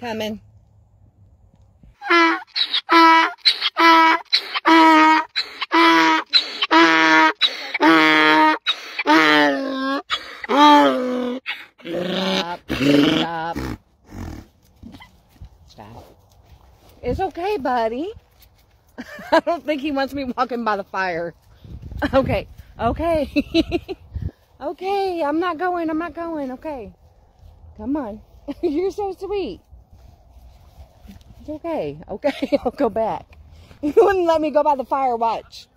Coming. Stop. Stop. Stop. It's okay, buddy. I don't think he wants me walking by the fire. Okay. Okay. okay. I'm not going. I'm not going. Okay. Come on. You're so sweet. Okay. Okay. I'll go back. You wouldn't let me go by the fire. Watch.